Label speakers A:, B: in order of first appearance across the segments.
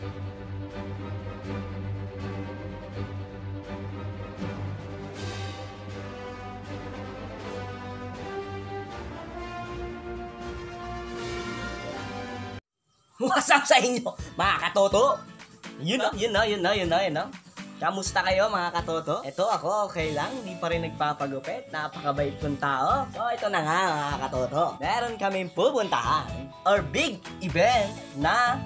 A: What's up sa inyo, mga katoto? Yun na, yun na, yun na, yun na, yun na. Kamusta kayo mga katoto? Ito ako, okay lang, hindi pa rin nagpapagupit, napakabait kong tao. So ito na nga mga katoto, meron kaming pupuntahan or big event na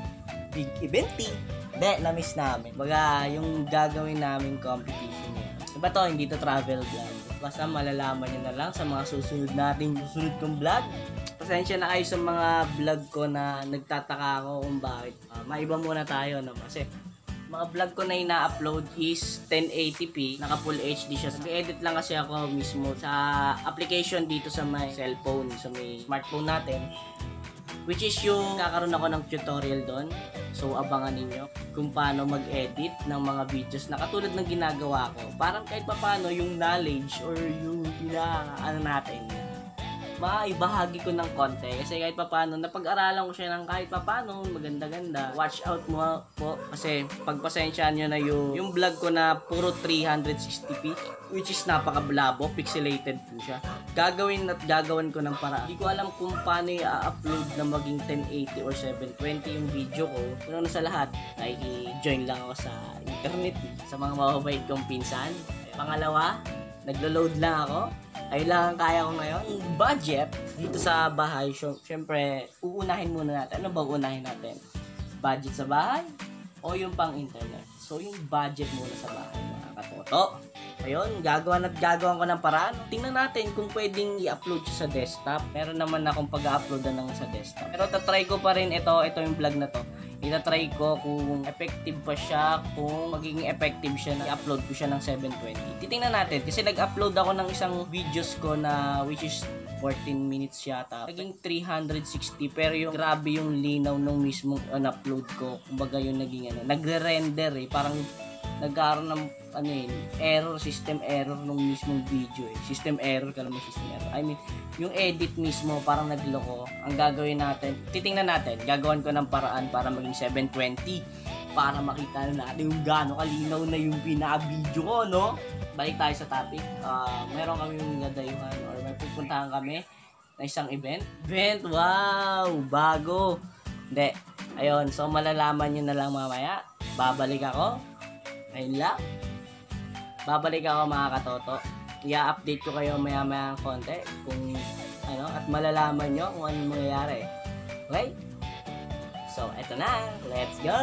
A: big eventi. Hindi, na-miss namin. Baga, yung gagawin namin competition niya. Diba to, hindi to travel vlog. Basta malalaman nyo na lang sa mga susunod nating susunod kong vlog. Pasensya na kayo sa mga vlog ko na nagtataka ako kung bakit. Ah, maiba muna tayo no kasi mga vlog ko na ina-upload is 1080p, naka full HD siya. Nag-edit lang kasi ako mismo sa application dito sa may cellphone, sa may smartphone natin. Which is yung kakaroon ako ng tutorial doon. So abangan ninyo kung paano mag-edit ng mga videos na katulad ng ginagawa ko. Parang kahit pa paano yung knowledge or yung pina ano natin maibahagi ko ng konti. Kasi kahit papaano napag-aralan ko siya ng kahit papaano maganda-ganda. Watch out mo po. Kasi pagpasensyaan nyo na yung yung vlog ko na puro 360p which is napaka-blabo pixelated po siya. Gagawin at gagawin ko ng para hindi ko alam kung paano i-upload na maging 1080 or 720 yung video ko. Pero na sa lahat nakiki-join lang ako sa internet sa mga mababait kong pinsan. Pangalawa naglo-load lang ako ayun lang ang kaya ko ngayon. Budget dito sa bahay, syempre, uunahin muna natin. Ano ba uunahin natin? Budget sa bahay o yung pang internet? So, yung budget muna sa bahay, mga katoto. Ayun, gagawa at gagawa ko ng paraan. Tingnan natin kung pwedeng i-upload sa desktop. Meron naman akong pag-upload na ng sa desktop. Pero tatry ko pa rin ito, ito yung vlog na to itatry ko kung effective pa siya, kung magiging effective siya na i-upload ko siya ng 720. Titingnan natin kasi nag-upload ako ng isang videos ko na which is 14 minutes yata. Naging 360 pero yung grabe yung linaw nung mismong on-upload ko. Kumbaga yung naging ano, nagre-render eh. Parang nagkaroon ng ano yun, error, system error nung mismong video eh. System error, kala mo system error. I mean, yung edit mismo parang nagloko. Ang gagawin natin, titingnan natin, gagawin ko ng paraan para maging 720 para makita na natin yung gaano kalinaw na yung pinaka-video ko, no? Balik tayo sa topic. Uh, meron kami yung gadayuhan or may pupuntahan kami na isang event. Event, wow! Bago! Hindi. Ayun, so malalaman nyo na lang mamaya. Babalik ako Ayun lang. Babalik ako mga katoto. I-update ko kayo maya maya ng konti kung ano at malalaman nyo kung ano mangyayari. Okay? So, eto na. Let's go!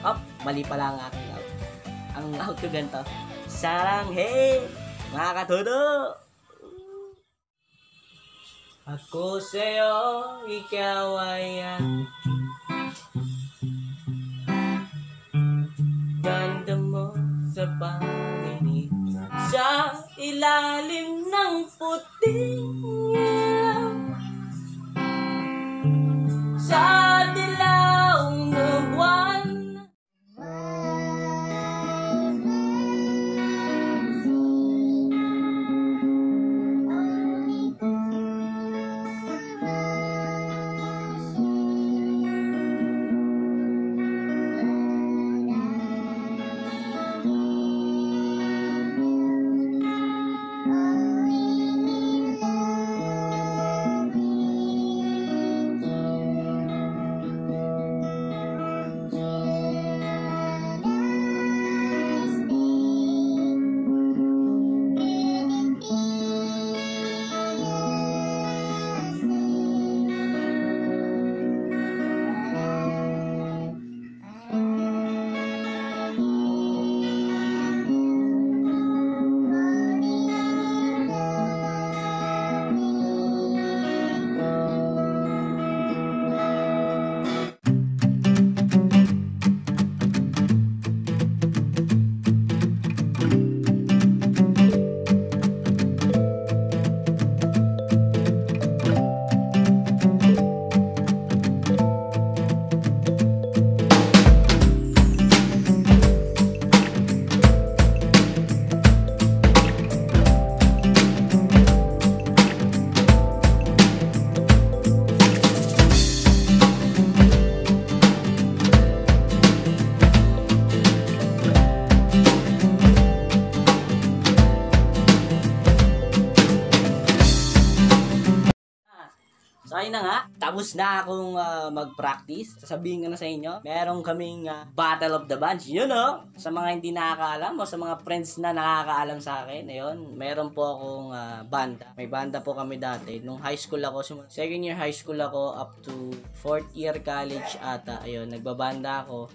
A: Up, mali pala ang aking out. Ang out ko ganito. Sarang hey! Mga katoto! Ako sa'yo, ikaw ay yan. Ilalim ng puting tapos na akong ah, mag-practice. Sasabihin ko na sa inyo, meron kaming ah, Battle of the Bands. Yun know, sa mga hindi nakakaalam o sa mga friends na nakakaalam sa akin, ayun, meron po akong ah, banda. May banda po kami dati. Nung high school ako, second year high school ako up to fourth year college ata. Ayun, nagbabanda ako.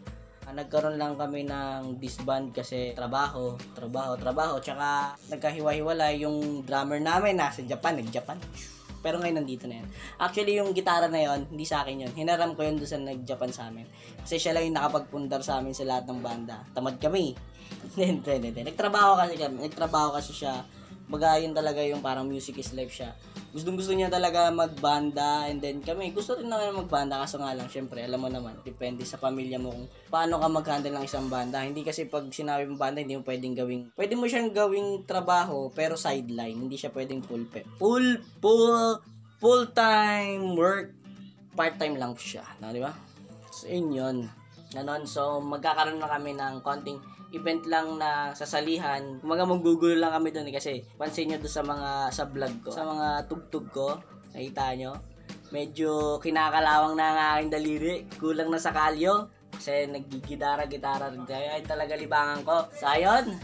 A: Nagkaroon lang kami ng disband kasi trabaho, trabaho, trabaho. Tsaka nagkahiwa-hiwalay yung drummer namin nasa Japan, nag-Japan. Pero ngayon nandito na yan. Actually, yung gitara na yon hindi sa akin yun. Hinaram ko yun doon sa nag-Japan sa amin. Kasi siya lang yung nakapagpundar sa amin sa lahat ng banda. Tamad kami. Hindi, hindi, hindi. Nagtrabaho kasi kami. Nagtrabaho kasi siya. Baga yun talaga yung parang music is life siya. Gustong gusto niya talaga magbanda and then kami gusto rin naman magbanda. Kaso nga lang syempre alam mo naman depende sa pamilya mo kung paano ka mag-handle ng isang banda. Hindi kasi pag sinabi mo banda hindi mo pwedeng gawing pwede mo siyang gawing trabaho pero sideline. Hindi siya pwedeng full pe full full full time work. Part time lang siya no, di ba? So yun yun. Ganon. So, magkakaroon na kami ng konting event lang na sasalihan. Kumaga magugulo lang kami doon eh, kasi pansin nyo doon sa mga sa vlog ko, sa mga tugtog ko, nakita nyo, medyo kinakalawang na ang aking daliri. Kulang na sa kalyo. Kasi nagigidara-gitara rin. Kaya ay talaga libangan ko. So, ayun.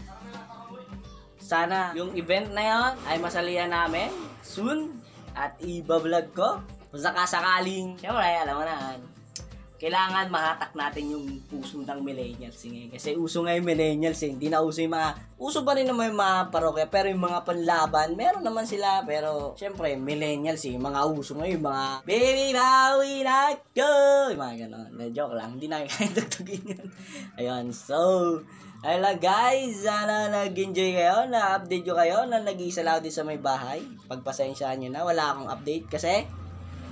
A: Sana yung event na yon ay masalihan namin soon at iba-vlog ko. Kung sakasakaling, syempre, alam mo na, kailangan mahatak natin yung puso ng millennials eh. Kasi uso nga yung millennials eh. Hindi na uso yung mga, uso pa rin naman yung mga parokya, pero yung mga panlaban, meron naman sila. Pero, syempre, millennials eh. Yung mga uso nga yung mga, baby, bawi na go! Yung mga ganon. Na joke lang. Hindi namin kaya tugtugin yun. Ayun, so, ayun lang guys. Sana nag-enjoy kayo, na-update nyo kayo, na nag-iisa lang din sa may bahay. Pagpasensyaan nyo na, wala akong update kasi,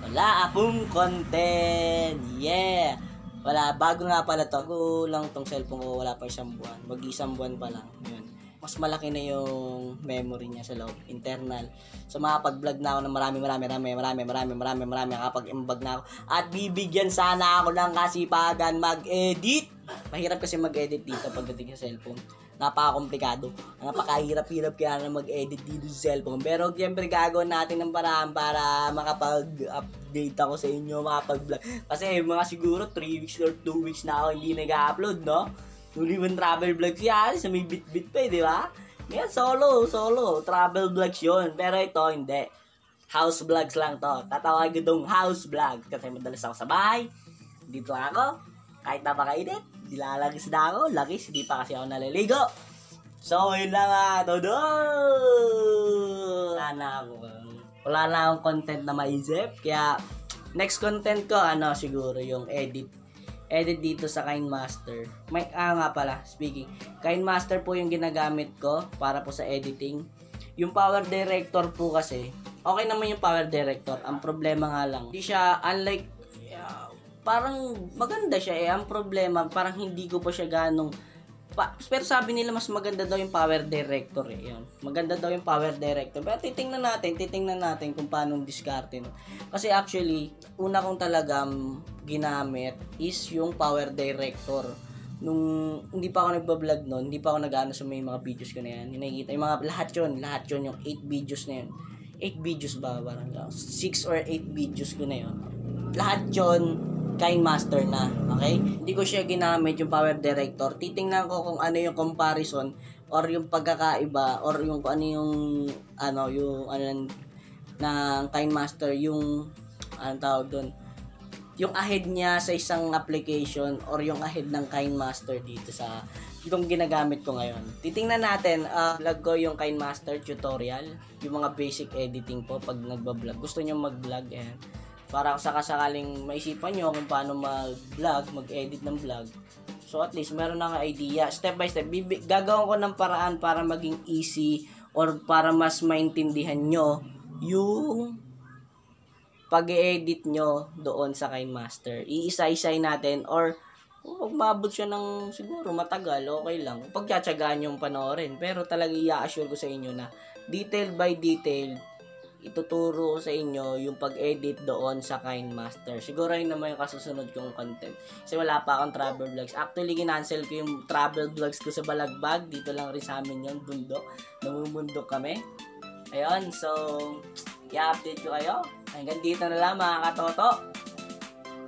A: wala akong content. Wala. Bago nga pala to. Bago lang tong cellphone ko. Wala pa isang buwan. Mag isang buwan pa lang. Yun. Mas malaki na yung memory niya sa loob. Internal. So makapag-vlog na ako ng marami, marami, marami, marami, marami, marami, marami. Makapag-imbag na ako. At bibigyan sana ako ng kasipagan mag-edit. Mahirap kasi mag-edit dito pagdating sa cellphone napaka-komplikado. Napakahirap-hirap kaya na mag-edit dito sa cellphone. Pero siyempre gagawin natin ng paraan para makapag-update ako sa inyo, makapag-vlog. Kasi mga siguro 3 weeks or 2 weeks na ako hindi nag-upload, no? Mo travel vlogs yan, sa may bit-bit pa eh, di ba? Yan, solo, solo. Travel vlogs yun. Pero ito, hindi. House vlogs lang to. Tatawagin itong house vlog. Kasi madalas ako sa bahay. Dito ako. Kahit napakainit. Dilalagis na ako. Lagis. Hindi pa kasi ako naliligo. So, yun lang nga. Todo! Wala na ako. Wala na akong content na maisip. Kaya, next content ko, ano, siguro yung edit edit dito sa KineMaster. May, ah nga pala, speaking. KineMaster po yung ginagamit ko para po sa editing. Yung Power Director po kasi, okay naman yung Power Director. Ang problema nga lang, hindi siya, unlike, uh, parang maganda siya eh. Ang problema, parang hindi ko pa siya ganong, pa, pero sabi nila mas maganda daw yung Power Director eh. Yun. Maganda daw yung Power Director. Pero titingnan natin, titingnan natin kung paano diskarte. No? Kasi actually, una kong talagang ginamit is yung Power Director. Nung hindi pa ako nagba-vlog noon, hindi pa ako nag-ano sa may mga videos ko na yan. Yung nakikita, yung mga lahat yun, lahat yun, yung 8 videos na yun. 8 videos ba? Parang 6 or 8 videos ko na yun. Lahat yun, KineMaster na. Okay? Hindi ko siya ginamit yung Power Director. Titingnan ko kung ano yung comparison or yung pagkakaiba or yung kung ano yung ano yung ano ng, ng KineMaster yung anong tawag doon yung ahead niya sa isang application or yung ahead ng KineMaster dito sa itong ginagamit ko ngayon. Titingnan natin, uh, vlog ko yung KineMaster tutorial, yung mga basic editing po pag nagba-vlog. Gusto niyo mag-vlog, eh para sa kasakaling maisipan nyo kung paano mag-vlog, mag-edit ng vlog. So at least meron na idea. Step by step, bibi- gagawin ko ng paraan para maging easy or para mas maintindihan nyo yung pag-edit nyo doon sa KineMaster. Iisa-isay natin or kung mabot siya ng siguro matagal, okay lang. Pagtsatsagaan yung panoorin. Pero talaga i-assure ko sa inyo na detail by detail, ituturo ko sa inyo yung pag-edit doon sa KineMaster. Siguro yun naman yung kasusunod kong content. Kasi wala pa akong travel vlogs. Actually, ginancel ko yung travel vlogs ko sa Balagbag. Dito lang rin sa amin yun, bundok. Namumundok kami. Ayun, so, i-update ko kayo. Hanggang dito na lang mga katoto.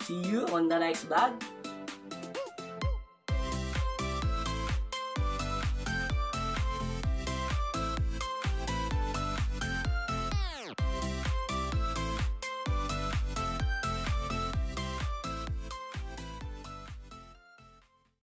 A: See you on the next vlog.